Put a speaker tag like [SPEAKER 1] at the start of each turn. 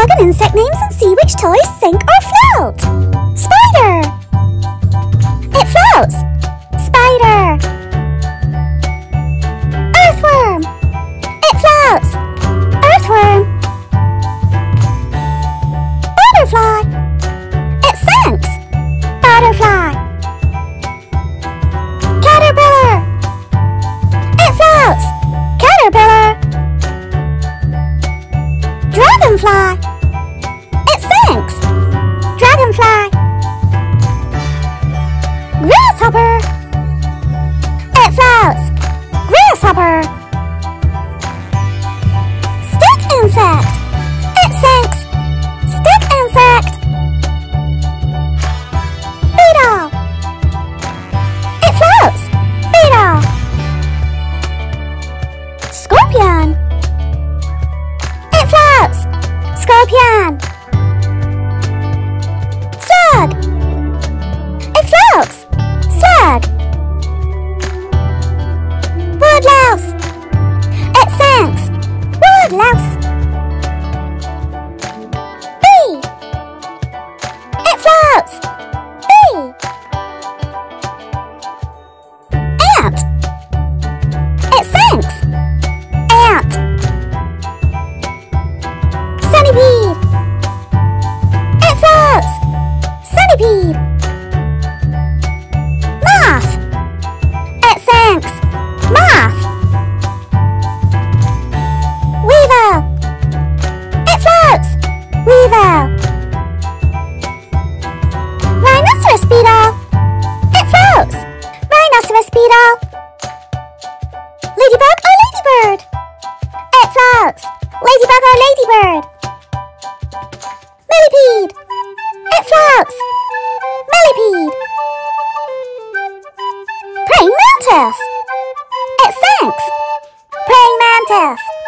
[SPEAKER 1] Slug and insect names and see which toys sink or float. Spider. It floats. Spider. Earthworm. It floats. Earthworm. Butterfly. It sinks. Butterfly. Caterpillar. It floats. Caterpillar. Dragonfly. Grasshopper. It floats. Grasshopper. Stick insect. It sinks. Stick insect. Beetle. It floats. Beetle. Scorpion. It floats. Scorpion. Ladybug or ladybird? Millipede. It floats. Millipede. Praying mantis. It sinks. Praying mantis.